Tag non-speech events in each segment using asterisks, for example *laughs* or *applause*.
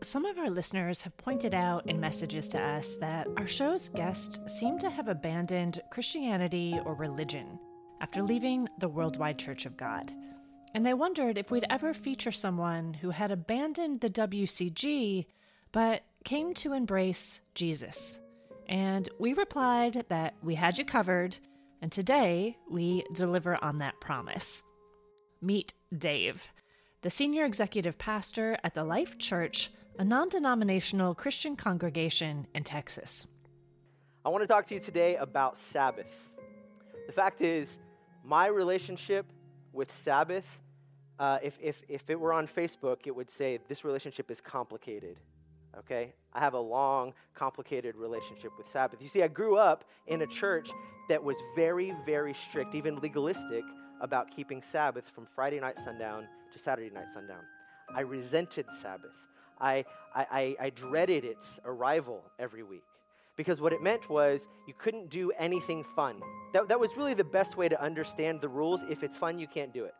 Some of our listeners have pointed out in messages to us that our show's guests seem to have abandoned Christianity or religion after leaving the Worldwide Church of God. And they wondered if we'd ever feature someone who had abandoned the WCG but came to embrace Jesus. And we replied that we had you covered, and today we deliver on that promise. Meet Dave, the senior executive pastor at the Life Church a non denominational Christian congregation in Texas. I want to talk to you today about Sabbath. The fact is, my relationship with Sabbath, uh, if, if, if it were on Facebook, it would say this relationship is complicated. Okay? I have a long, complicated relationship with Sabbath. You see, I grew up in a church that was very, very strict, even legalistic, about keeping Sabbath from Friday night sundown to Saturday night sundown. I resented Sabbath. I, I, I dreaded its arrival every week because what it meant was you couldn't do anything fun. That, that was really the best way to understand the rules. If it's fun, you can't do it.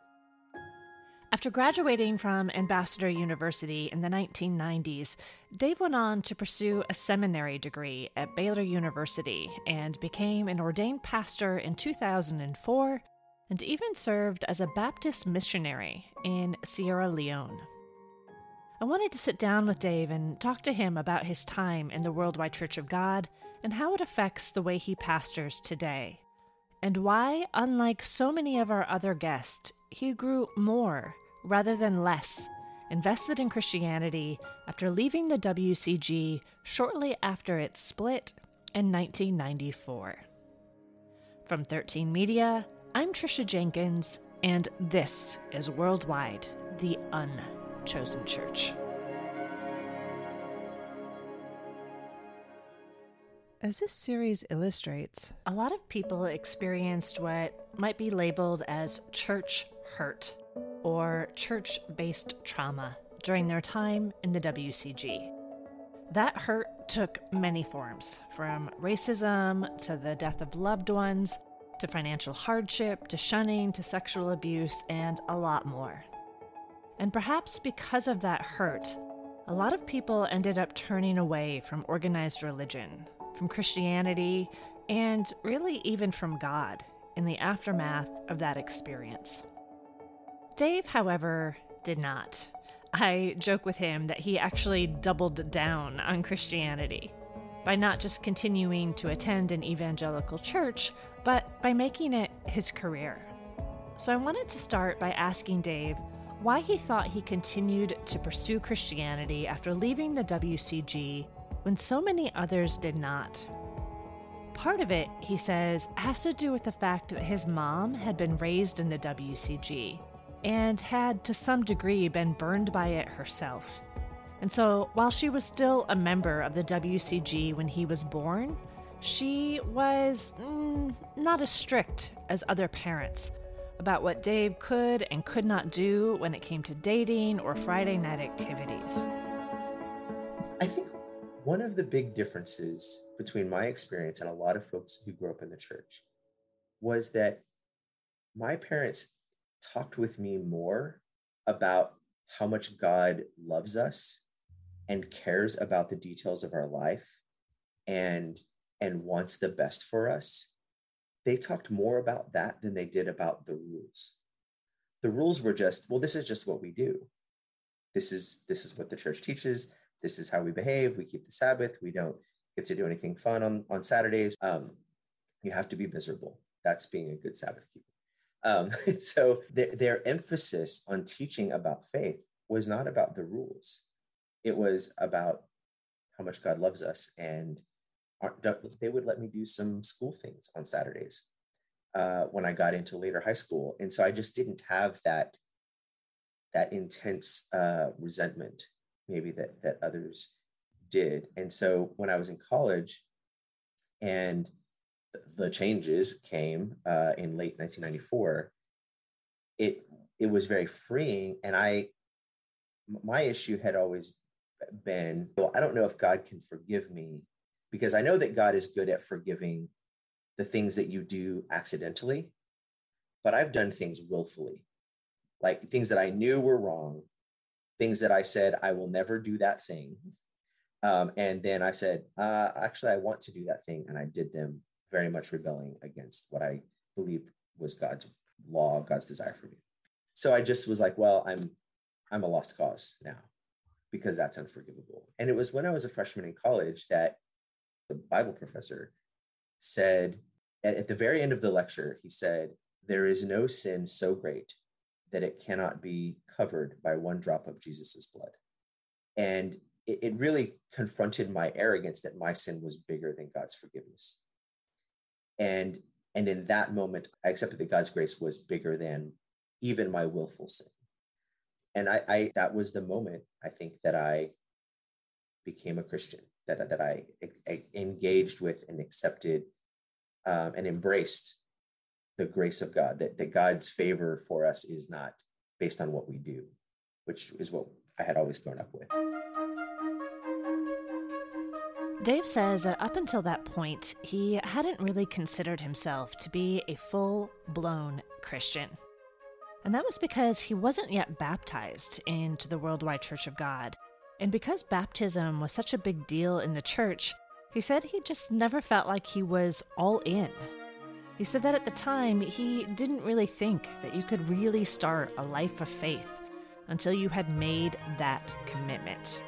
After graduating from Ambassador University in the 1990s, Dave went on to pursue a seminary degree at Baylor University and became an ordained pastor in 2004 and even served as a Baptist missionary in Sierra Leone. I wanted to sit down with Dave and talk to him about his time in the Worldwide Church of God and how it affects the way he pastors today. And why, unlike so many of our other guests, he grew more rather than less invested in Christianity after leaving the WCG shortly after its split in 1994. From 13 Media, I'm Tricia Jenkins, and this is Worldwide, the Un chosen church. As this series illustrates, a lot of people experienced what might be labeled as church hurt or church based trauma during their time in the WCG. That hurt took many forms, from racism to the death of loved ones, to financial hardship, to shunning, to sexual abuse, and a lot more. And perhaps because of that hurt, a lot of people ended up turning away from organized religion, from Christianity, and really even from God in the aftermath of that experience. Dave, however, did not. I joke with him that he actually doubled down on Christianity by not just continuing to attend an evangelical church, but by making it his career. So I wanted to start by asking Dave why he thought he continued to pursue Christianity after leaving the WCG when so many others did not. Part of it, he says, has to do with the fact that his mom had been raised in the WCG and had to some degree been burned by it herself. And so, while she was still a member of the WCG when he was born, she was mm, not as strict as other parents about what Dave could and could not do when it came to dating or Friday night activities. I think one of the big differences between my experience and a lot of folks who grew up in the church was that my parents talked with me more about how much God loves us and cares about the details of our life and and wants the best for us they talked more about that than they did about the rules. The rules were just, well, this is just what we do. This is this is what the church teaches. This is how we behave. We keep the Sabbath. We don't get to do anything fun on, on Saturdays. Um, you have to be miserable. That's being a good Sabbath keeper. Um, *laughs* so their, their emphasis on teaching about faith was not about the rules. It was about how much God loves us and they would let me do some school things on Saturdays uh, when I got into later high school, and so I just didn't have that that intense uh, resentment maybe that that others did. And so when I was in college, and the changes came uh, in late 1994, it it was very freeing, and I my issue had always been well, I don't know if God can forgive me because I know that God is good at forgiving the things that you do accidentally, but I've done things willfully, like things that I knew were wrong, things that I said, I will never do that thing. Um, and then I said, uh, actually, I want to do that thing. And I did them very much rebelling against what I believed was God's law, God's desire for me. So I just was like, well, I'm I'm a lost cause now because that's unforgivable. And it was when I was a freshman in college that the Bible professor said at, at the very end of the lecture, he said, There is no sin so great that it cannot be covered by one drop of Jesus's blood. And it, it really confronted my arrogance that my sin was bigger than God's forgiveness. And and in that moment, I accepted that God's grace was bigger than even my willful sin. And I, I that was the moment I think that I became a Christian, that, that I, I engaged with and accepted um, and embraced the grace of God, that, that God's favor for us is not based on what we do, which is what I had always grown up with. Dave says that up until that point, he hadn't really considered himself to be a full blown Christian. And that was because he wasn't yet baptized into the Worldwide Church of God. And because baptism was such a big deal in the church, he said he just never felt like he was all in. He said that at the time, he didn't really think that you could really start a life of faith until you had made that commitment.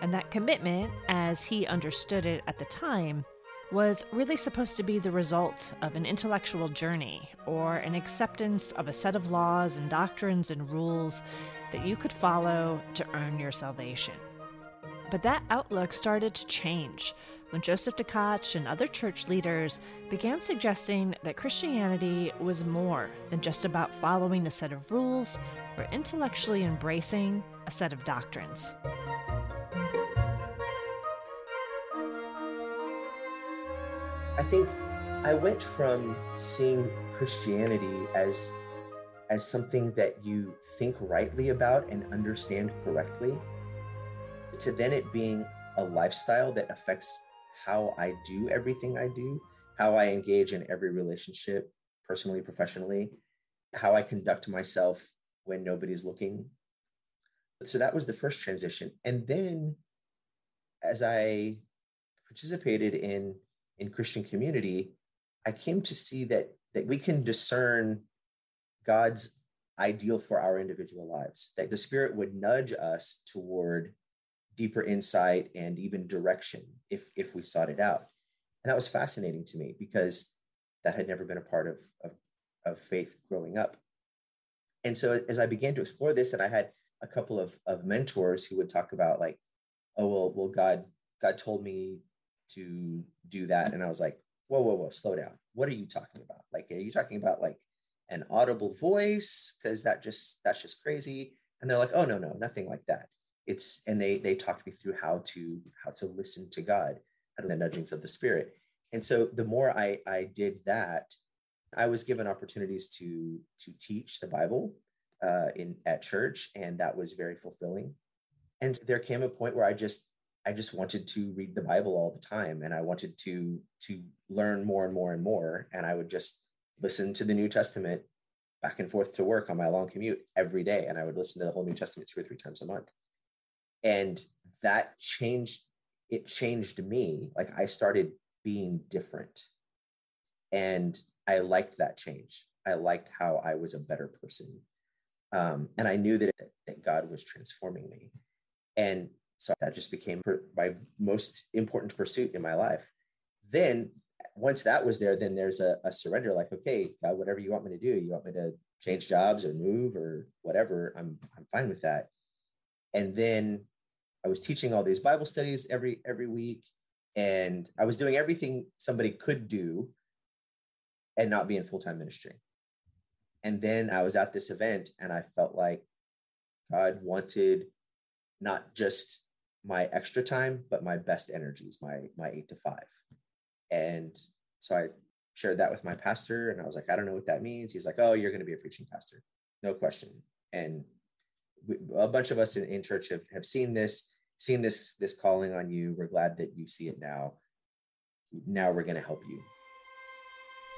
And that commitment, as he understood it at the time, was really supposed to be the result of an intellectual journey or an acceptance of a set of laws and doctrines and rules that you could follow to earn your salvation. But that outlook started to change when Joseph Tkach and other church leaders began suggesting that Christianity was more than just about following a set of rules or intellectually embracing a set of doctrines. I think I went from seeing Christianity as as something that you think rightly about and understand correctly to then it being a lifestyle that affects how I do everything I do, how I engage in every relationship, personally, professionally, how I conduct myself when nobody's looking. So that was the first transition. And then as I participated in in Christian community, I came to see that that we can discern God's ideal for our individual lives. That the Spirit would nudge us toward deeper insight and even direction if if we sought it out. And that was fascinating to me because that had never been a part of, of, of faith growing up. And so as I began to explore this, and I had a couple of, of mentors who would talk about like, oh well, well, God, God told me to do that. And I was like, whoa, whoa, whoa, slow down. What are you talking about? Like, are you talking about like an audible voice? Because that just that's just crazy. And they're like, oh no, no, nothing like that. It's and they they talked me through how to how to listen to God and the nudgings of the Spirit. And so the more I I did that, I was given opportunities to to teach the Bible uh, in at church, and that was very fulfilling. And there came a point where I just I just wanted to read the Bible all the time and I wanted to to learn more and more and more and I would just listen to the New Testament back and forth to work on my long commute every day and I would listen to the whole New Testament two or three times a month. And that changed it changed me. Like I started being different. And I liked that change. I liked how I was a better person. Um, and I knew that, that God was transforming me. And so that just became my most important pursuit in my life. Then once that was there, then there's a, a surrender like, okay, God, whatever you want me to do, you want me to change jobs or move or whatever, I'm, I'm fine with that. And then I was teaching all these Bible studies every, every week. And I was doing everything somebody could do and not be in full-time ministry. And then I was at this event and I felt like God wanted not just my extra time, but my best energies, my my eight to five. And so I shared that with my pastor, and I was like, I don't know what that means. He's like, Oh, you're going to be a preaching pastor, no question. And we, a bunch of us in, in church have, have seen this, seen this this calling on you. We're glad that you see it now. Now we're going to help you.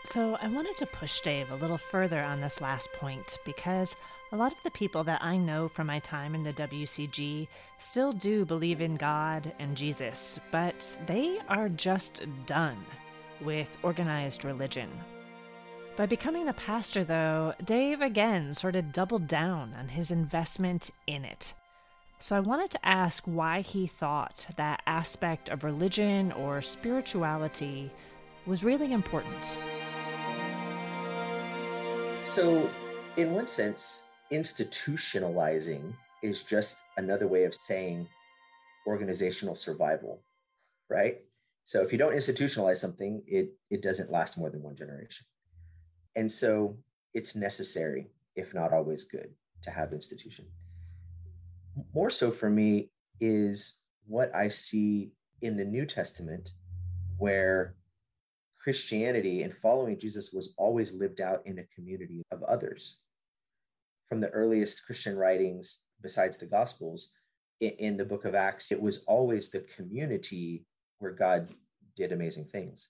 So, I wanted to push Dave a little further on this last point because a lot of the people that I know from my time in the WCG still do believe in God and Jesus, but they are just done with organized religion. By becoming a pastor, though, Dave again sort of doubled down on his investment in it. So I wanted to ask why he thought that aspect of religion or spirituality was really important. So, in one sense, institutionalizing is just another way of saying organizational survival, right? So if you don't institutionalize something, it it doesn't last more than one generation. And so it's necessary, if not always good, to have institution. More so for me is what I see in the New Testament, where Christianity and following Jesus was always lived out in a community of others. From the earliest Christian writings, besides the Gospels, in the book of Acts, it was always the community where God did amazing things.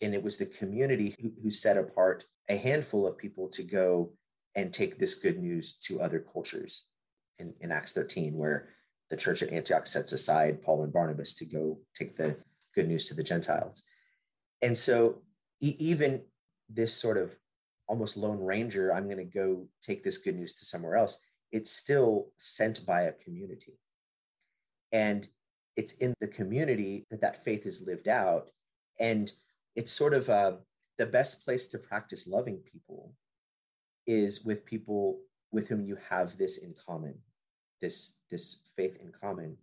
And it was the community who, who set apart a handful of people to go and take this good news to other cultures in, in Acts 13, where the church at Antioch sets aside Paul and Barnabas to go take the good news to the Gentiles. And so e- even this sort of almost lone ranger, I'm going to go take this good news to somewhere else, it's still sent by a community. And it's in the community that that faith is lived out. And it's sort of uh, the best place to practice loving people is with people with whom you have this in common, this, this faith in common.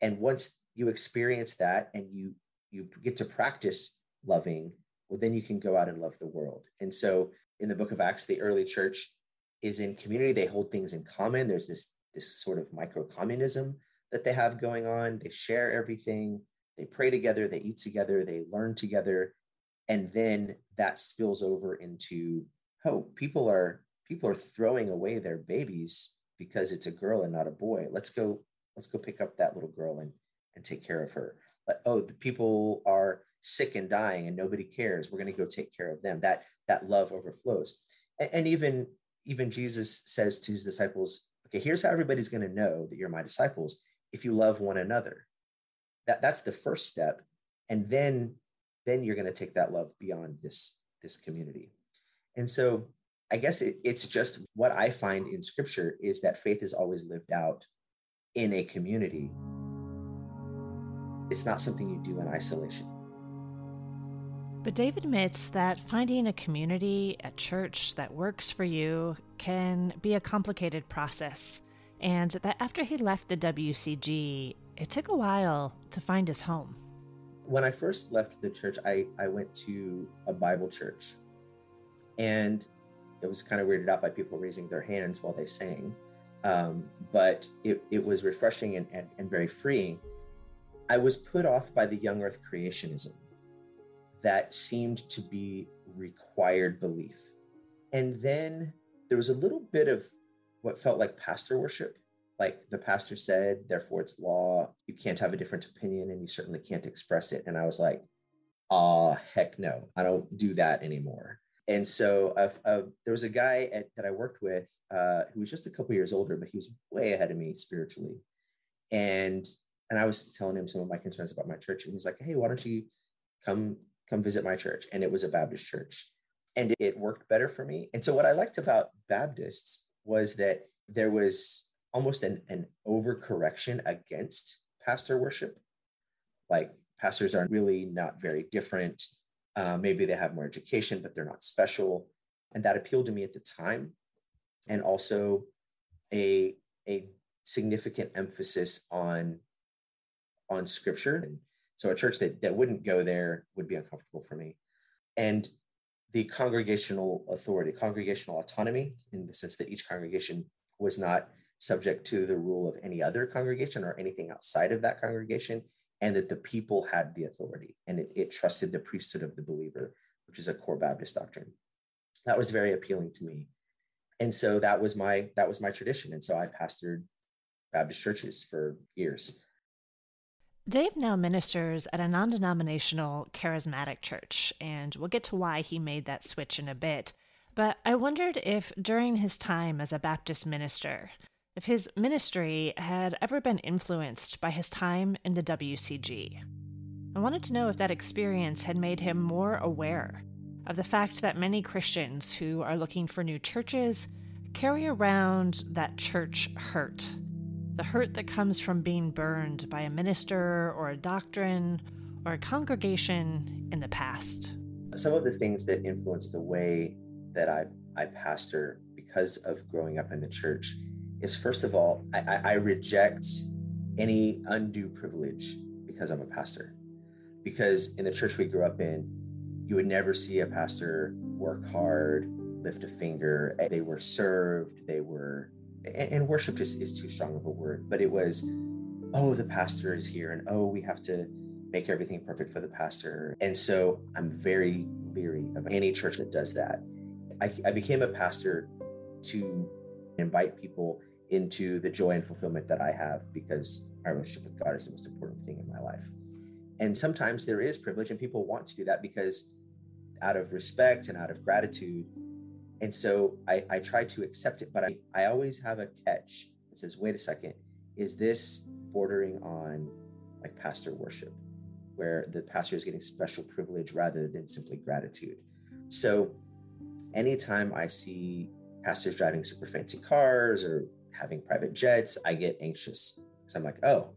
And once you experience that and you you get to practice loving, well, then you can go out and love the world. And so in the book of Acts, the early church is in community. They hold things in common. There's this, this sort of micro communism that they have going on. They share everything. They pray together. They eat together. They learn together. And then that spills over into hope. People are people are throwing away their babies because it's a girl and not a boy. Let's go, let's go pick up that little girl and, and take care of her. But oh, the people are sick and dying and nobody cares we're going to go take care of them. That that love overflows. And, and even even jesus says to his disciples okay here's how everybody's going to know that you're my disciples if you love one another. That that's the first step and then then you're going to take that love beyond this this community. And so i guess it, it's just what i find in scripture is that faith is always lived out in a community. It's not something you do in isolation but Dave admits that finding a community a church that works for you can be a complicated process, and that after he left the WCG, it took a while to find his home. When I first left the church, I, I went to a Bible church, and it was kind of weirded out by people raising their hands while they sang. Um, but it, it was refreshing and, and, and very freeing. I was put off by the young earth creationism that seemed to be required belief. And then there was a little bit of what felt like pastor worship. Like the pastor said, therefore it's law. You can't have a different opinion and you certainly can't express it. And I was like, ah, heck no, I don't do that anymore. And so uh, uh, there was a guy at, that I worked with uh, who was just a couple years older, but he was way ahead of me spiritually. And and I was telling him some of my concerns about my church, and he's like, "Hey, why don't you come come visit my church. And it was a Baptist church. And it worked better for me. And so what I liked about Baptists was that there was almost an, an overcorrection against pastor worship. Like pastors are really not very different. Uh, maybe they have more education, but they're not special. And that appealed to me at the time. And also a, a significant emphasis on, on scripture and so a church that, that wouldn't go there would be uncomfortable for me. And the congregational authority, congregational autonomy, in the sense that each congregation was not subject to the rule of any other congregation or anything outside of that congregation, and that the people had the authority and it, it trusted the priesthood of the believer, which is a core Baptist doctrine. That was very appealing to me. And so that was my that was my tradition. And so I pastored Baptist churches for years. Dave now ministers at a non denominational charismatic church, and we'll get to why he made that switch in a bit. But I wondered if during his time as a Baptist minister, if his ministry had ever been influenced by his time in the WCG. I wanted to know if that experience had made him more aware of the fact that many Christians who are looking for new churches carry around that church hurt. The hurt that comes from being burned by a minister or a doctrine or a congregation in the past. Some of the things that influence the way that I, I pastor because of growing up in the church is first of all, I, I reject any undue privilege because I'm a pastor. Because in the church we grew up in, you would never see a pastor work hard, lift a finger. They were served, they were, and, worship is, is too strong of a word, but it was, oh, the pastor is here, and oh, we have to make everything perfect for the pastor. And so I'm very leery of any church that does that. I, I became a pastor to invite people into the joy and fulfillment that I have because my relationship with God is the most important thing in my life. And sometimes there is privilege, and people want to do that because out of respect and out of gratitude. And so I, I try to accept it, but I, I always have a catch that says, wait a second, is this bordering on like pastor worship, where the pastor is getting special privilege rather than simply gratitude? So anytime I see pastors driving super fancy cars or having private jets, I get anxious because I'm like, oh,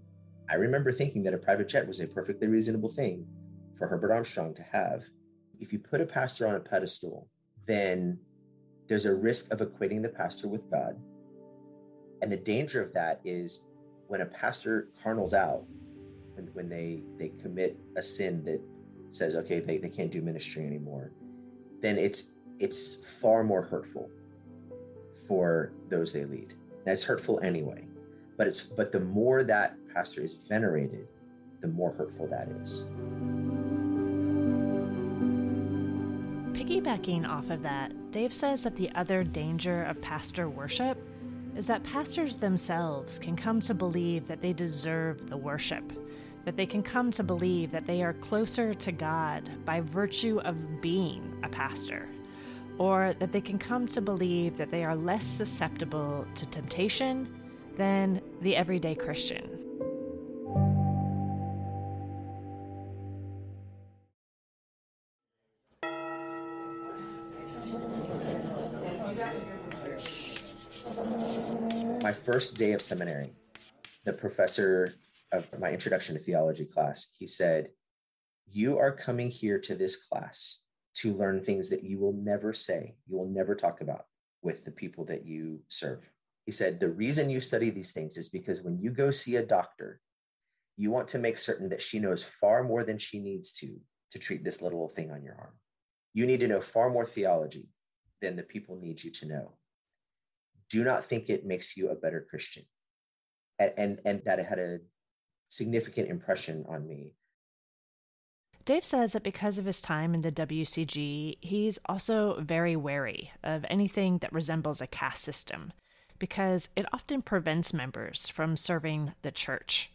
I remember thinking that a private jet was a perfectly reasonable thing for Herbert Armstrong to have. If you put a pastor on a pedestal, then there's a risk of equating the pastor with God. And the danger of that is when a pastor carnals out, when, when they, they commit a sin that says, okay, they, they can't do ministry anymore, then it's it's far more hurtful for those they lead. That's hurtful anyway, but it's but the more that pastor is venerated, the more hurtful that is. Piggybacking off of that, Dave says that the other danger of pastor worship is that pastors themselves can come to believe that they deserve the worship, that they can come to believe that they are closer to God by virtue of being a pastor or that they can come to believe that they are less susceptible to temptation than the everyday Christian. First day of seminary, the professor of my introduction to theology class, he said, You are coming here to this class to learn things that you will never say, you will never talk about with the people that you serve. He said, The reason you study these things is because when you go see a doctor, you want to make certain that she knows far more than she needs to to treat this little thing on your arm. You need to know far more theology than the people need you to know. Do not think it makes you a better Christian. And, and, and that it had a significant impression on me Dave says that because of his time in the WCG, he's also very wary of anything that resembles a caste system because it often prevents members from serving the church.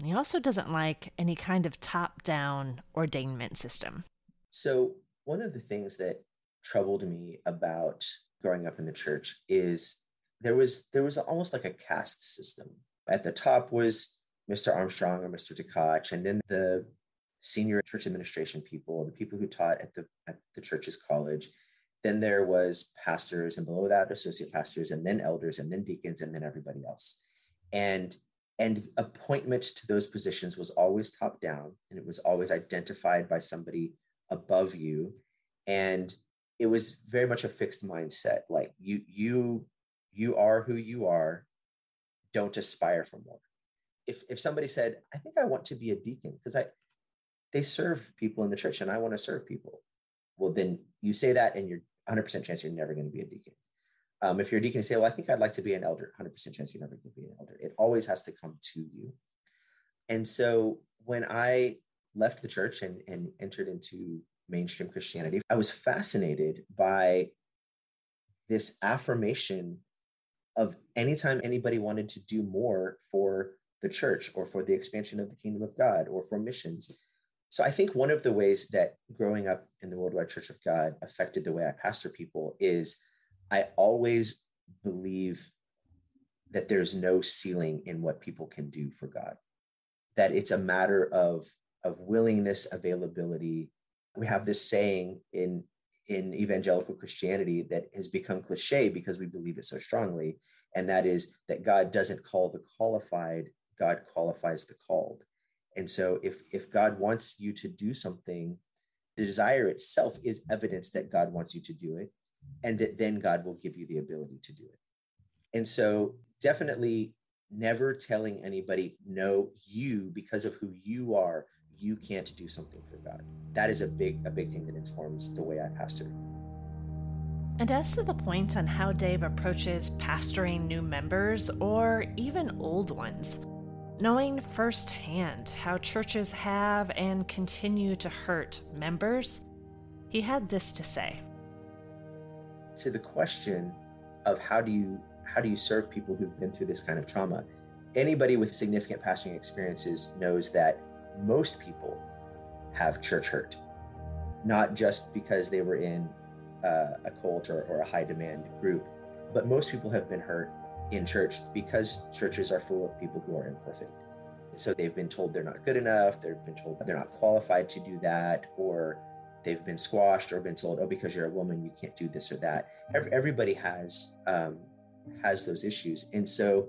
He also doesn't like any kind of top down ordainment system. So, one of the things that troubled me about growing up in the church is there was there was almost like a caste system. At the top was Mr. Armstrong or Mr. Tkach, and then the senior church administration people, the people who taught at the at the church's college. Then there was pastors, and below that, associate pastors, and then elders, and then deacons, and then everybody else. And and appointment to those positions was always top down, and it was always identified by somebody above you, and it was very much a fixed mindset. Like you you you are who you are. Don't aspire for more. If if somebody said, "I think I want to be a deacon," because I they serve people in the church and I want to serve people. Well, then you say that and you're 100% chance you're never going to be a deacon. Um, if you're a deacon, you say, well, I think I'd like to be an elder, 100% chance you're never going to be an elder. It always has to come to you. And so when I left the church and, and entered into mainstream Christianity, I was fascinated by this affirmation of anytime anybody wanted to do more for the church or for the expansion of the kingdom of God or for missions. So I think one of the ways that growing up in the Worldwide Church of God affected the way I pastor people is I always believe that there's no ceiling in what people can do for God, that it's a matter of, of willingness, availability. We have this saying in, in evangelical Christianity that has become cliche because we believe it so strongly, and that is that God doesn't call the qualified, God qualifies the called. And so if, if God wants you to do something, the desire itself is evidence that God wants you to do it, and that then God will give you the ability to do it. And so definitely never telling anybody, no, you, because of who you are, you can't do something for God. That is a big, a big thing that informs the way I pastor. And as to the point on how Dave approaches pastoring new members or even old ones, knowing firsthand how churches have and continue to hurt members, he had this to say. To the question of how do you how do you serve people who've been through this kind of trauma? Anybody with significant pastoring experiences knows that most people have church hurt, not just because they were in uh, a cult or, or a high demand group, but most people have been hurt in church because churches are full of people who are imperfect. So they've been told they're not good enough, they've been told they're not qualified to do that, or they've been squashed or been told, oh, because you're a woman, you can't do this or that. Everybody has um, has those issues. And so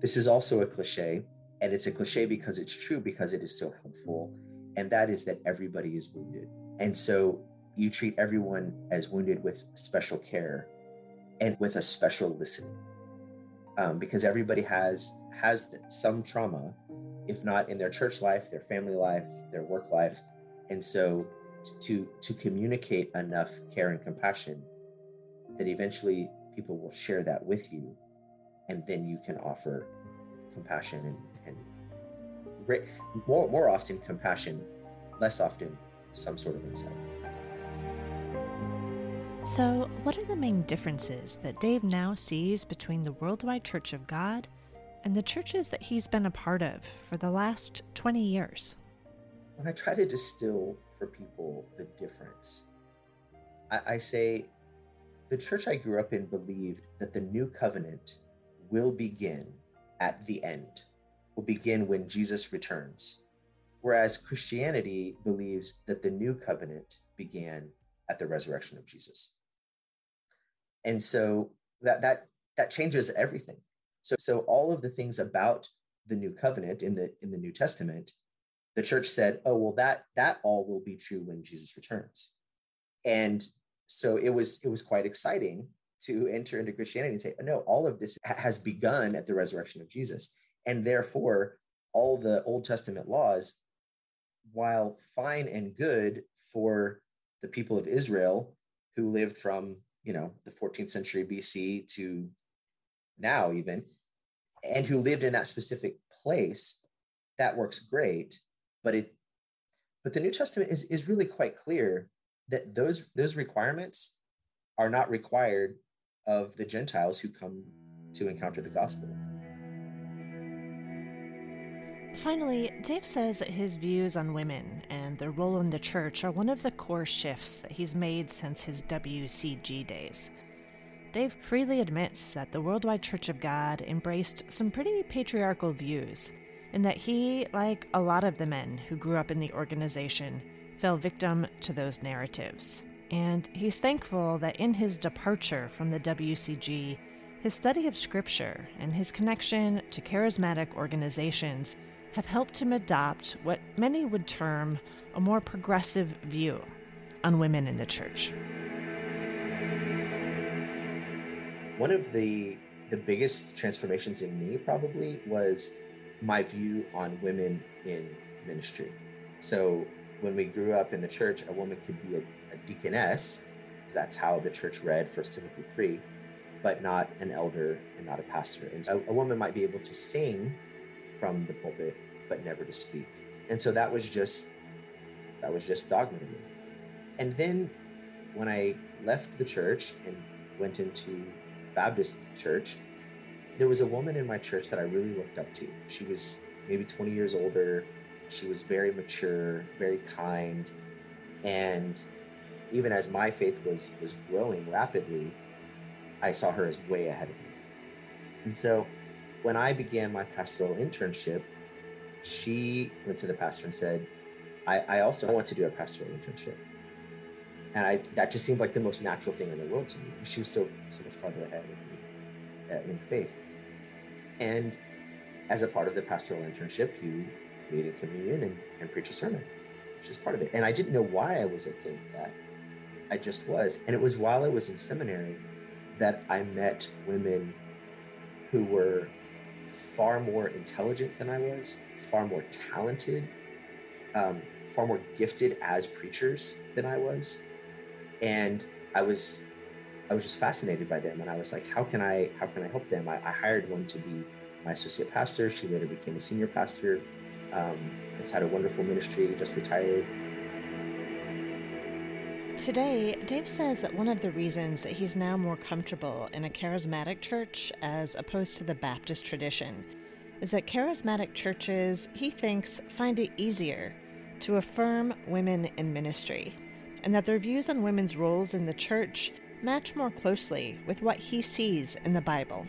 this is also a cliche, and it's a cliche because it's true because it is so helpful. And that is that everybody is wounded. And so you treat everyone as wounded with special care and with a special listening. Um, because everybody has has some trauma, if not in their church life, their family life, their work life, and so to to communicate enough care and compassion that eventually people will share that with you and then you can offer compassion and, more, more often compassion less often some sort of insight. So what are the main differences that dave now sees between the worldwide church of god and the churches that he's been a part of for the last 20 years? When i try to distill for people the difference I, I say the church I grew up in believed that the new covenant will begin at the end, will begin when Jesus returns. Whereas Christianity believes that the new covenant began at the resurrection of Jesus. And so that that that changes everything. So so all of the things about the new covenant in the in the New Testament, the church said, "Oh, well that that all will be true when Jesus returns." And so it was it was quite exciting to enter into Christianity and say, oh, no, all of this has begun at the resurrection of Jesus. And therefore, all the Old Testament laws, while fine and good for the people of Israel who lived from, you know, the 14th century BC to now even, and who lived in that specific place, that works great. But it but the New Testament is, is really quite clear that those those requirements are not required of the Gentiles who come to encounter the gospel. Finally, Dave says that his views on women and their role in the church are one of the core shifts that he's made since his WCG days. Dave freely admits that the Worldwide Church of God embraced some pretty patriarchal views, and that he, like a lot of the men who grew up in the organization, fell victim to those narratives. And he's thankful that in his departure from the WCG, his study of Scripture and his connection to charismatic organizations have helped him adopt what many would term a more progressive view on women in the church. One of the the biggest transformations in me probably was my view on women in ministry. So when we grew up in the church, a woman could be a, a deaconess, because that's how the church read First Timothy 3, but not an elder and not a pastor. And so a woman might be able to sing from the pulpit, but never to speak. And so that was just that was just dogma to me. And then when I left the church and went into Baptist church, there was a woman in my church that I really looked up to. She was maybe 20 years older. She was very mature, very kind. And even as my faith was was growing rapidly, I saw her as way ahead of me. And so when I began my pastoral internship, she went to the pastor and said, I, I also want to do a pastoral internship. And I that just seemed like the most natural thing in the world to me. She was so so much farther ahead of me uh, in faith. And as a part of the pastoral internship, you lead a communion and, and preach a sermon, which is part of it. And I didn't know why I was okay with that. I just was. And it was while I was in seminary that I met women who were far more intelligent than I was, far more talented, um, far more gifted as preachers than I was. And I was I was just fascinated by them and I was like, how can I how can I help them? I, I hired one to be my associate pastor. She later became a senior pastor. Um, has had a wonderful ministry, just retired. Today, Dave says that one of the reasons that he's now more comfortable in a charismatic church as opposed to the Baptist tradition is that charismatic churches, he thinks, find it easier to affirm women in ministry, and that their views on women's roles in the church match more closely with what he sees in the Bible.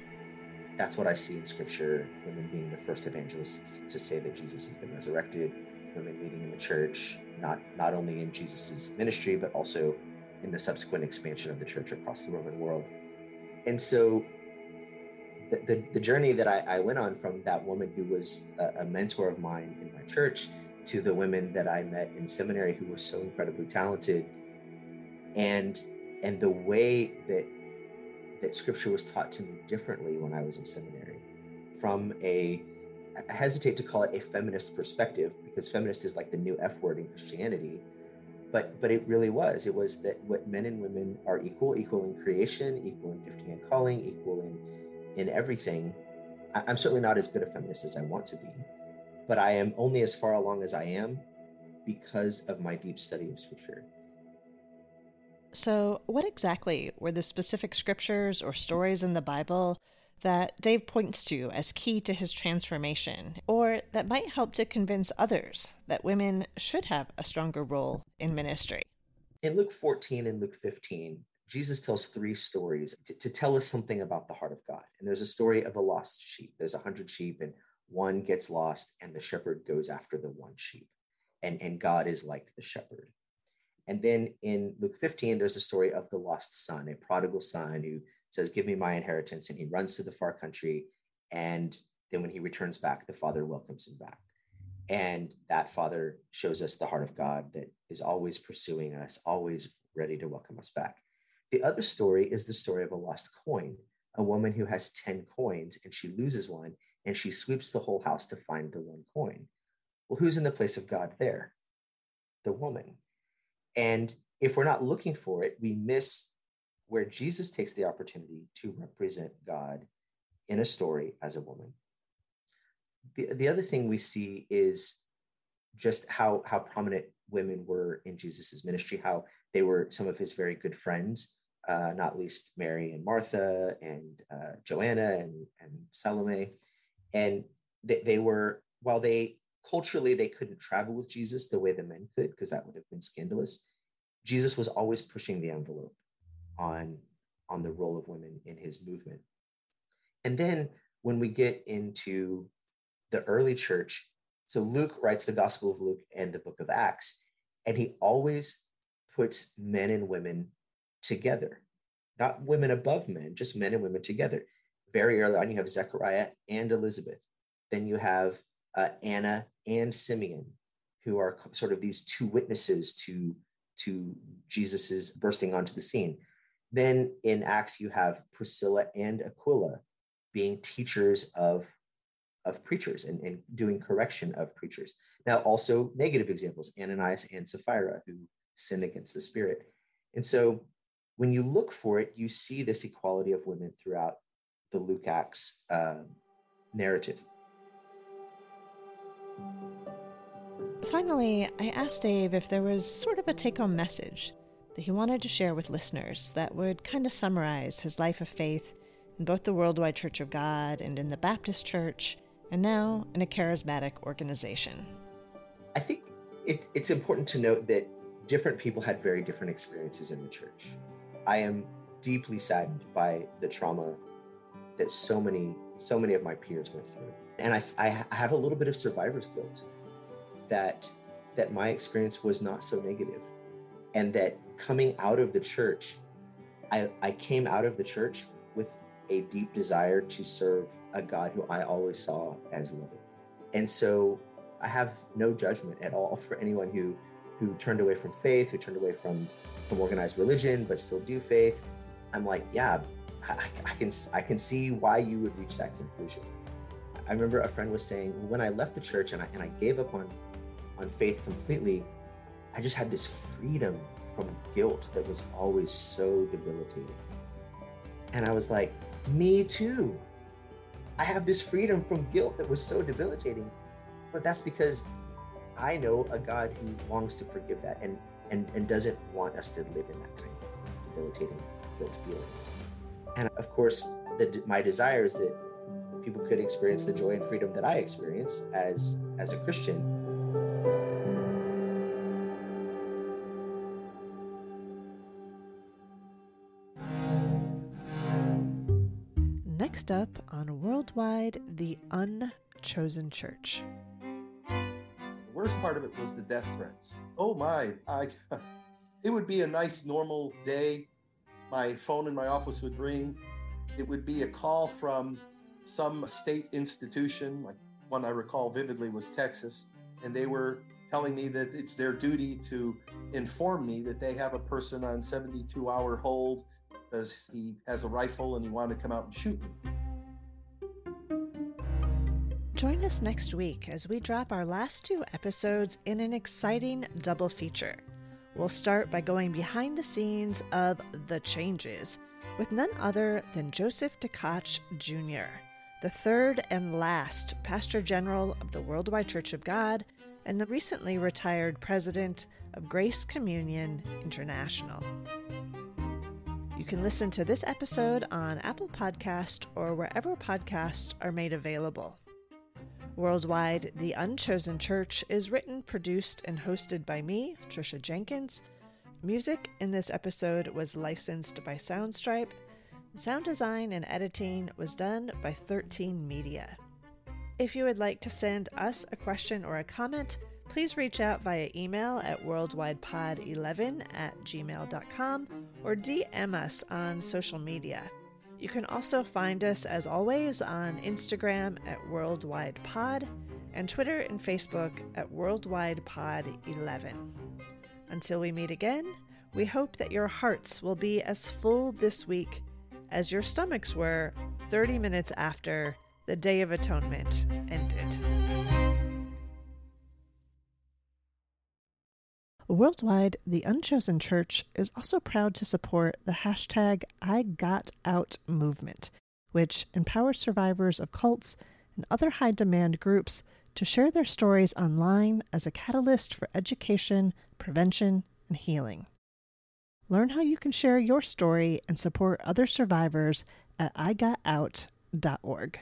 That's what I see in Scripture women being the first evangelists to say that Jesus has been resurrected, women leading in the church, not, not only in Jesus' ministry, but also in the subsequent expansion of the church across the Roman world. And so the, the, the journey that I, I, went on from that woman who was a, a mentor of mine in my church to the women that I met in seminary who were so incredibly talented and and the way that that scripture was taught to me differently when I was in seminary from a I hesitate to call it a feminist perspective because feminist is like the new F word in Christianity. But but it really was. It was that what men and women are equal, equal in creation, equal in gifting and calling, equal in in everything. I, I'm certainly not as good a feminist as I want to be, but I am only as far along as I am because of my deep study of scripture. So, what exactly were the specific scriptures or stories in the Bible that Dave points to as key to his transformation, or that might help to convince others that women should have a stronger role in ministry? In Luke 14 and Luke 15, Jesus tells three stories to, to, tell us something about the heart of God. And there's a story of a lost sheep. There's a hundred sheep, and one gets lost, and the shepherd goes after the one sheep. And, and God is like the shepherd. And then in Luke 15, there's a story of the lost son, a prodigal son who says, Give me my inheritance. And he runs to the far country. And then when he returns back, the father welcomes him back. And that father shows us the heart of God that is always pursuing us, always ready to welcome us back. The other story is the story of a lost coin, a woman who has 10 coins and she loses one and she sweeps the whole house to find the one coin. Well, who's in the place of God there? The woman. And if we're not looking for it, we miss where Jesus takes the opportunity to represent God in a story as a woman. The, the other thing we see is just how, how prominent women were in Jesus's ministry, how they were some of his very good friends, uh, not least Mary and Martha and uh, Joanna and, and Salome. And they, they were, while they culturally they couldn't travel with Jesus the way the men could, because that would have been scandalous. Jesus was always pushing the envelope on, on the role of women in his movement. And then when we get into the early church, so Luke writes the Gospel of Luke and the book of Acts, and he always puts men and women together, not women above men, just men and women together. Very early on, you have Zechariah and Elizabeth. Then you have uh, Anna and Simeon, who are sort of these two witnesses to, to Jesus's bursting onto the scene. Then in Acts, you have Priscilla and Aquila being teachers of, of preachers and, and doing correction of preachers. Now, also negative examples Ananias and Sapphira, who sinned against the Spirit. And so when you look for it, you see this equality of women throughout the Luke Acts uh, narrative. Finally, I asked Dave if there was sort of a take home message that he wanted to share with listeners that would kind of summarize his life of faith in both the Worldwide Church of God and in the Baptist Church, and now in a charismatic organization. I think it, it's important to note that different people had very different experiences in the church. I am deeply saddened by the trauma that so many so many of my peers went through and I, I have a little bit of survivor's guilt that that my experience was not so negative and that coming out of the church I, I came out of the church with a deep desire to serve a god who i always saw as loving. And so i have no judgment at all *laughs* for anyone who who turned away from faith who turned away from from organized religion but still do faith. I'm like yeah I, I can i can see why you would reach that conclusion. I remember a friend was saying when I left the church and I, and I gave up on, on faith completely, I just had this freedom from guilt that was always so debilitating. And I was like, me too. I have this freedom from guilt that was so debilitating. But that's because I know a God who longs to forgive that and, and, and doesn't want us to live in that kind of debilitating guilt feelings. And of course, the, my desire is that people could experience the joy and freedom that I experience as as a Christian. Next up on Worldwide, the Unchosen Church. The worst part of it was the death threats. Oh my, I *laughs* it would be a nice normal day. My phone in my office would ring. It would be a call from some state institution, like one I recall vividly was Texas, and they were telling me that it's their duty to inform me that they have a person on 72 hour hold because he has a rifle and he wanted to come out and shoot me. Join us next week as we drop our last two episodes in an exciting double feature. We'll start by going behind the scenes of The Changes with none other than Joseph Tkach Jr the third and last Pastor General of the Worldwide Church of God, and the recently retired president of Grace Communion International. You can listen to this episode on Apple Podcast or wherever podcasts are made available. Worldwide, The Unchosen Church is written, produced, and hosted by me, Tricia Jenkins. Music in this episode was licensed by Soundstripe Sound design and editing was done by 13 Media. If you would like to send us a question or a comment, please reach out via email at worldwidepod11 at gmail.com or DM us on social media. You can also find us, as always, on Instagram at Worldwide Pod and Twitter and Facebook at Worldwide Pod 11. Until we meet again, we hope that your hearts will be as full this week as your stomachs were 30 minutes after the Day of Atonement ended. Worldwide, the Unchosen Church is also proud to support the hashtag I Got Out movement, which empowers survivors of cults and other high demand groups to share their stories online as a catalyst for education, prevention, and healing. Learn how you can share your story and support other survivors at IGotOut.org.